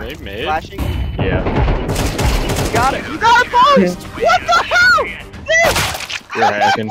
Are they mid? Flashing. Yeah. You got it. You got a post. what the hell? You're hacking.